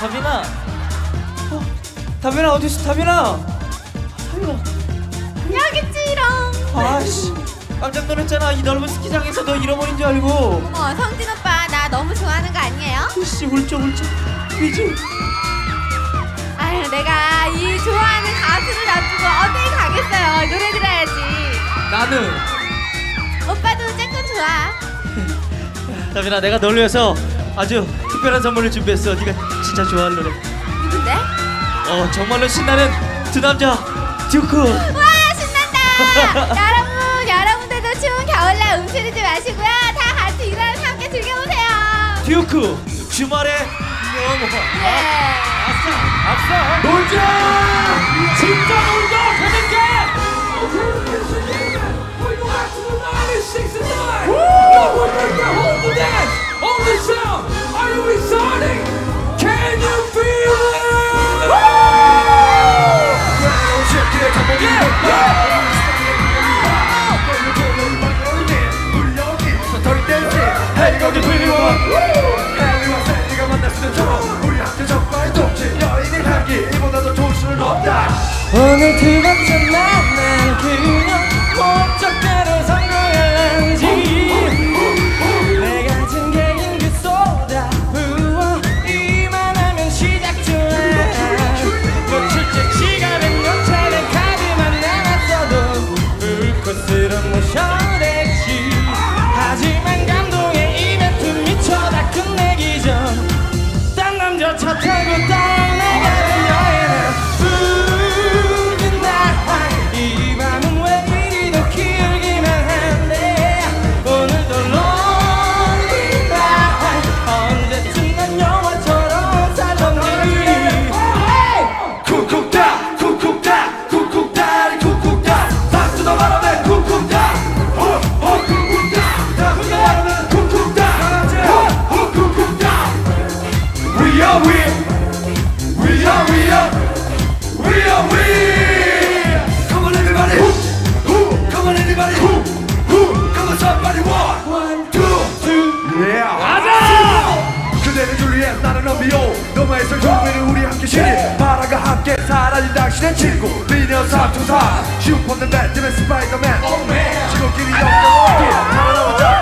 다빈아 어, 다빈아 어디 있어 다빈아 다빈아 여기 찌롱. 아씨 깜짝 놀랐잖아 이 넓은 스키장에서 너 잃어버린 줄 알고 어머 성진 오빠 나 너무 좋아하는 거 아니에요? 씨 울적 울적 삐지 아유 내가 이 좋아하는 가수를 놔두고 어딜 가겠어요. 노래 들어야지. 나는 오빠도 조금 좋아. 다빈아 내가 널 위해서 아주 특별한 선물을 준비했어 네가 진짜 좋아할 노래 누군데? 어 정말로 신나는 두 남자 듀크 와 신난다. 여러분 여러분들도 추운 겨울날 움츠리지 마시고요. 다 같이 일어나서 함께 즐겨보세요. 듀크 주말에 너무 예. 아싸 아싸 놀자! 오늘 두 번째 만 나는 로미오 로마에서 조미를 우리 함께 신이 바람과 함께 사라진 당신의 친구. 미녀 삼총사. 슈퍼맨 배트맨 스파이더맨. 지구끼리 영영하게 하나로 자